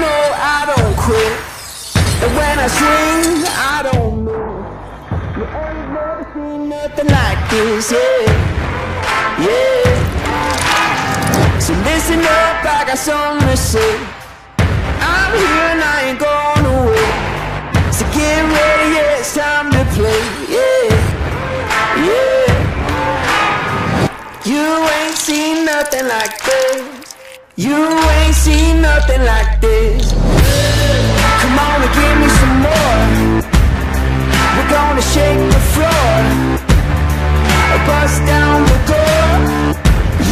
know I don't quit. And when I swing, I don't move. You ain't never seen nothing like this, yeah. Yeah. So listen up, I got something to say. I'm here and I ain't going away. So get ready, yeah, it's time to play, yeah. Yeah. You ain't seen nothing like this. You ain't seen nothing like this. Come on and give me some more. We're gonna shake the floor. Bust down the door.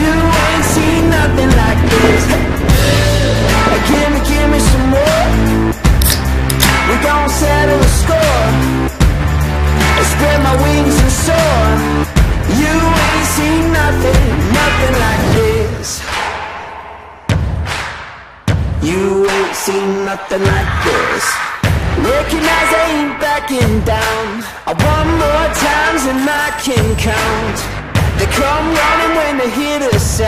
You ain't seen nothing like this. Give me, give me some more. We're gonna settle the score. Spread my wings and soar. You ain't seen nothing, nothing like this. You ain't seen nothing like this. Recognize I ain't backing down. I want more times than I can count. They come running when they hear the sound.